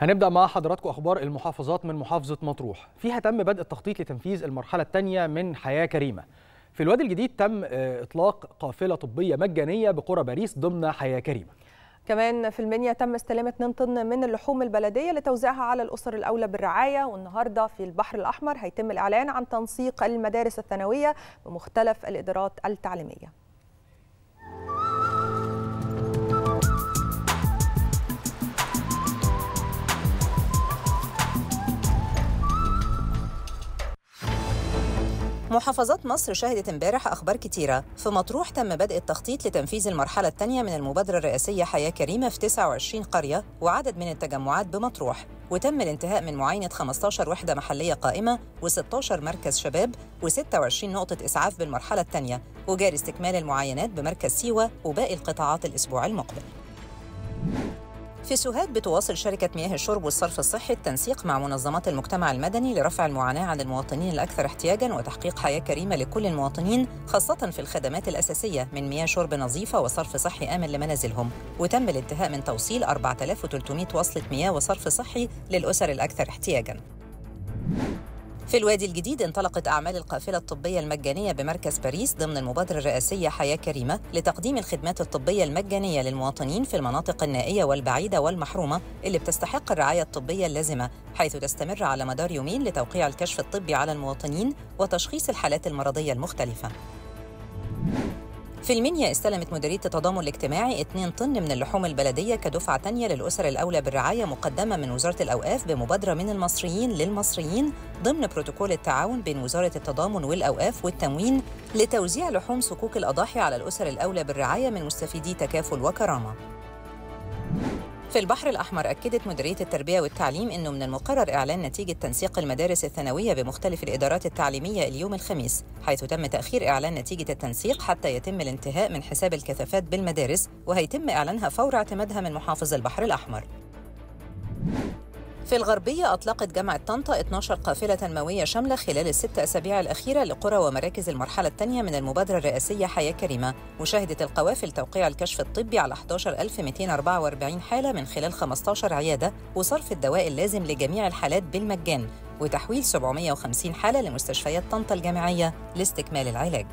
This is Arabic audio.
هنبدأ مع حضراتكم أخبار المحافظات من محافظة مطروح. فيها تم بدء التخطيط لتنفيذ المرحلة الثانية من حياة كريمة. في الوادي الجديد تم إطلاق قافلة طبية مجانية بقرى باريس ضمن حياة كريمة. كمان في المنيا تم استلام 2 طن من اللحوم البلدية لتوزيعها على الأسر الأولى بالرعاية. والنهاردة في البحر الأحمر هيتم الإعلان عن تنسيق المدارس الثانوية بمختلف الإدارات التعليمية. محافظات مصر شهدت امبارح أخبار كتيرة. في مطروح تم بدء التخطيط لتنفيذ المرحلة الثانية من المبادرة الرئاسية حياة كريمة في 29 قرية وعدد من التجمعات بمطروح. وتم الانتهاء من معاينة 15 وحدة محلية قائمة و16 مركز شباب و26 نقطة إسعاف بالمرحلة الثانية وجاري استكمال المعاينات بمركز سيوة وباقي القطاعات الأسبوع المقبل. في سوهاج بتواصل شركة مياه الشرب والصرف الصحي التنسيق مع منظمات المجتمع المدني لرفع المعاناة عن المواطنين الأكثر احتياجاً وتحقيق حياة كريمة لكل المواطنين خاصة في الخدمات الأساسية من مياه شرب نظيفة وصرف صحي آمن لمنازلهم. وتم الانتهاء من توصيل 4300 وصلة مياه وصرف صحي للأسر الأكثر احتياجاً. في الوادي الجديد انطلقت أعمال القافلة الطبية المجانية بمركز باريس ضمن المبادرة الرئاسية حياة كريمة لتقديم الخدمات الطبية المجانية للمواطنين في المناطق النائية والبعيدة والمحرومة اللي بتستحق الرعاية الطبية اللازمة حيث تستمر على مدار يومين لتوقيع الكشف الطبي على المواطنين وتشخيص الحالات المرضية المختلفة. في المنيا استلمت مديرية التضامن الاجتماعي 2 طن من اللحوم البلدية كدفعة تانية للأسر الأولى بالرعاية مقدمة من وزارة الأوقاف بمبادرة من المصريين للمصريين ضمن بروتوكول التعاون بين وزارة التضامن والأوقاف والتموين لتوزيع لحوم صكوك الأضاحي على الأسر الأولى بالرعاية من مستفيدي تكافل وكرامة. في البحر الأحمر أكدت مديرية التربية والتعليم أنه من المقرر إعلان نتيجة تنسيق المدارس الثانوية بمختلف الإدارات التعليمية اليوم الخميس حيث تم تأخير إعلان نتيجة التنسيق حتى يتم الانتهاء من حساب الكثافات بالمدارس وهيتم إعلانها فور اعتمادها من محافظ البحر الأحمر. في الغربية أطلقت جامعة طنطا 12 قافلة تنموية شاملة خلال الست أسابيع الأخيرة لقرى ومراكز المرحلة الثانية من المبادرة الرئاسية حياة كريمة. وشهدت القوافل توقيع الكشف الطبي على 11244 حالة من خلال 15 عيادة وصرف الدواء اللازم لجميع الحالات بالمجان وتحويل 750 حالة لمستشفيات طنطا الجامعية لاستكمال العلاج.